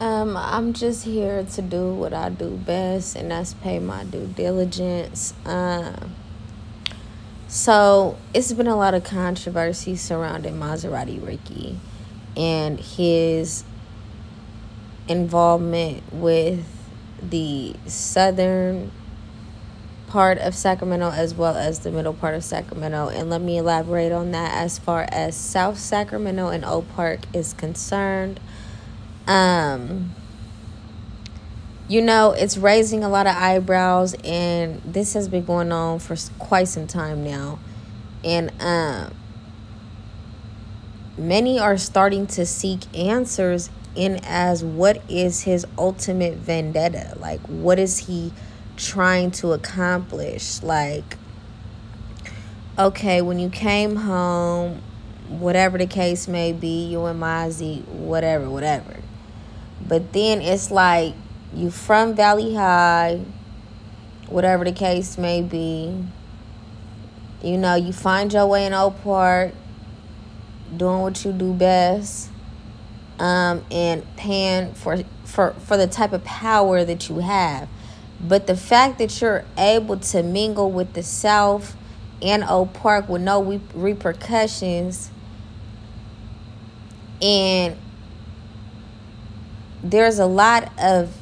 Um, I'm just here to do what I do best, and that's pay my due diligence. Um, so it's been a lot of controversy surrounding Maserati Ricky and his involvement with the southern part of Sacramento as well as the middle part of Sacramento. And let me elaborate on that as far as South Sacramento and Oak Park is concerned. Um, you know, it's raising a lot of eyebrows, and this has been going on for quite some time now. And um, many are starting to seek answers in as what is his ultimate vendetta? Like, what is he trying to accomplish? Like, okay, when you came home, whatever the case may be, you and Mozzy, whatever, whatever. But then it's like you from Valley High, whatever the case may be. You know, you find your way in Oak Park, doing what you do best, um, and paying for for for the type of power that you have. But the fact that you're able to mingle with the South and Oak Park with no re- repercussions, and there's a lot of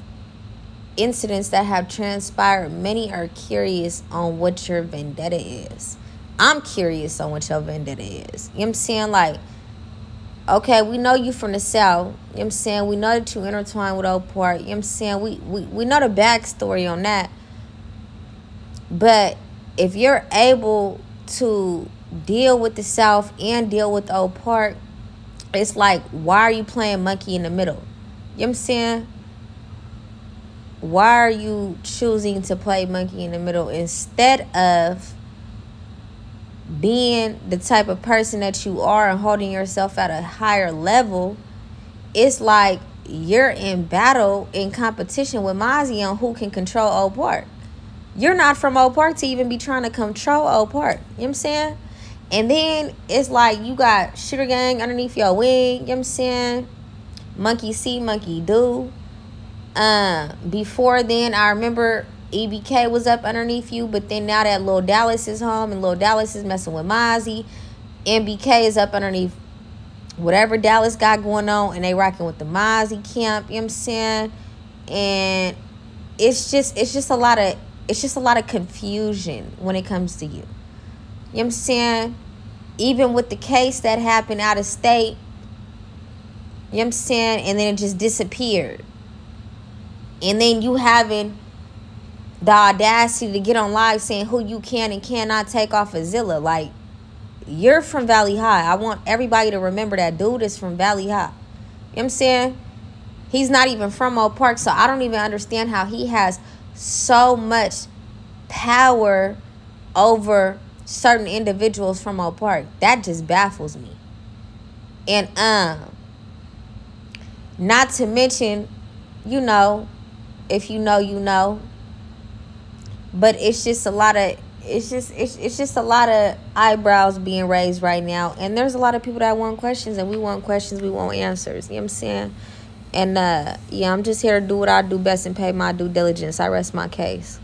incidents that have transpired. Many are curious on what your vendetta is. I'm curious on what your vendetta is. You know what I'm saying? Like, okay, we know you from the South. You know what I'm saying? We know that you intertwined with Oak Park. You know what I'm saying? We, we, we know the backstory on that. But if you're able to deal with the South and deal with Oak Park, it's like, why are you playing monkey in the middle? You know I'm saying? Why are you choosing to play monkey in the middle instead of being the type of person that you are and holding yourself at a higher level? It's like you're in battle in competition with Mozzy on who can control Oak Park. You're not from Oak Park to even be trying to control Oak Park. You know what I'm saying? And then it's like you got Shooter Gang underneath your wing. You know what I'm saying? Monkey see, monkey do. Uh, before then, I remember EBK was up underneath you, but then now that Lil Dallas is home and Lil Dallas is messing with Mozzy, MBK is up underneath whatever Dallas got going on, and they rocking with the Mozzy camp. You know what I'm saying? And it's just it's just a lot of it's just a lot of confusion when it comes to you. You know what I'm saying? Even with the case that happened out of state, you saying? And then it just disappeared. And then you having the audacity to get on live saying who you can and cannot take off of Zilla. Like, you're from Valley High. I want everybody to remember that dude is from Valley High. You know what I'm saying? He's not even from Oak Park, so I don't even understand how he has so much power over certain individuals from Oak Park. That just baffles me. And um not to mention, you know, if you know, you know. But it's just a lot of it's just it's, it's just a lot of eyebrows being raised right now. And there's a lot of people that want questions and we want questions we want answers. You know what i'm saying? And uh yeah i'm just here to do what i do best and pay my due diligence. I rest my case